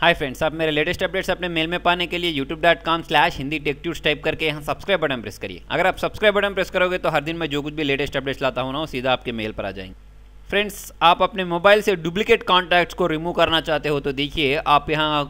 Hi friends, आप मेरे latest updates अपने मेल में पाने के लिए YouTube dot com slash Hindi tech type करके यहाँ सब्सक्राइब बटन प्रेस करिए। अगर आप सब्सक्राइब बटन प्रेस करोगे तो हर दिन मैं जो कुछ भी लेटेस्ट अपडेट्स लाता हूँ ना, वो सीधा आपके मेल पर आ जाएँगे। फ्रेंड्स, आप अपने मोबाइल से डुप्लीकेट कॉन्टैक्ट्स को रिमूव करना चाहते हो तो देखिए, आप यहाँ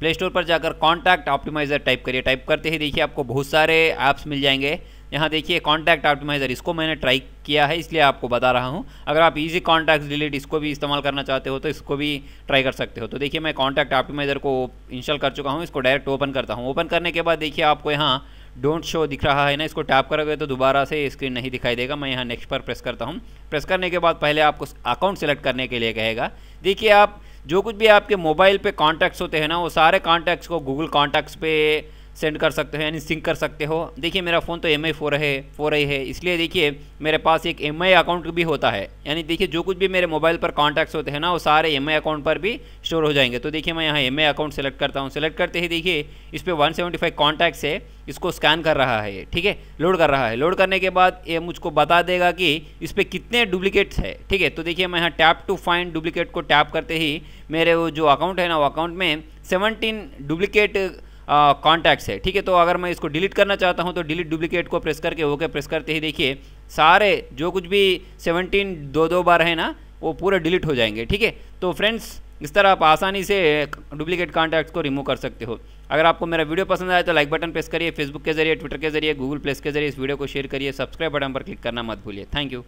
प्ले स्टोर पर जाकर कॉन्टैक्ट ऑप्टिमाइज़र टाइप करिए। टाइप करते ही देखिए आपको बहुत सारे ऐप्स मिल जाएँगे। यहाँ देखिए कॉन्टैक्ट ऑप्टिमाइज़र इसको मैंने ट्राई किया है, इसलिए आपको बता रहा हूँ। अगर आप इजी कॉन्टैक्ट डिलीट इसको भी इस्तेमाल करना चाहते हो तो इसको भी ट्राई कर सकते हो। तो देखिए, मैं कॉन्टैक्ट ऑप्टिमाइज़र को इंस्टॉल कर चुका हूँ, इसको डायरेक्ट ओपन करता हूँ। ओपन करने के बाद देखिए, आपको यहाँ डोंट शो दिख रहा है ना, इसको टैप करोगे तो दोबारा से स्क्रीन नहीं दिखाई देगा। मैं यहाँ नेक्स्ट पर प्रेस करता हूँ। प्रेस करने के बाद पहले आपको अकाउंट सेलेक्ट करने के लिए कहेगा। देखिए, आप जो कुछ भी आपके मोबाइल पे कॉन्टैक्ट्स होते हैं ना, वो सारे कॉन्टैक्ट्स को गूगल कॉन्टैक्ट्स पे सेंड कर सकते हो, यानी सिंक कर सकते हो। देखिए, मेरा फ़ोन तो एम आई फोर है फोर आई है। इसलिए देखिए, मेरे पास एक एम आई अकाउंट भी होता है। यानी देखिए, जो कुछ भी मेरे मोबाइल पर कॉन्टैक्ट्स होते हैं ना, वो सारे एम आई अकाउंट पर भी स्टोर हो जाएँगे। तो देखिए, मैं यहाँ एम आई अकाउंट सेलेक्ट करता हूँ। सेलेक्ट करते ही देखिए, इस पर वन सेवेंटी फाइव कॉन्टैक्ट्स है, इसको स्कैन कर रहा है। ठीक है? लोड कर रहा है। लोड करने के बाद ये मुझको बता देगा कि इस पर कितने डुप्लीकेट्स है। ठीक है? तो देखिए, मैं यहाँ टैप टू फाइंड डुप्लीकेट को टैप करते ही मेरे वो जो अकाउंट है ना, वो अकाउंट में सेवनटीन डुप्लीकेट कॉन्टैक्ट्स है, ठीक है? तो अगर मैं इसको डिलीट करना चाहता हूँ तो डिलीट डुप्लीकेट को प्रेस करके ओके प्रेस करते ही देखिए, सारे जो कुछ भी 17 दो दो बार है ना, वो पूरे डिलीट हो जाएँगे, ठीक है? तो फ्रेंड्स इस तरह आप आसानी से डुप्लीकेट कॉन्टैक्ट्स को रिमूव कर सकते हो। अगर आपको मेरा वीडियो पसंद आए तो लाइक बटन प्रेस करिए फेसबुक के ज़रिए ट्विटर के ज़रिए गूगल प्लेस के ज़रिए इस वीडियो को शेयर करिए सब्सक्राइब बटन पर क्लिक करना मत भूलिए। Thank you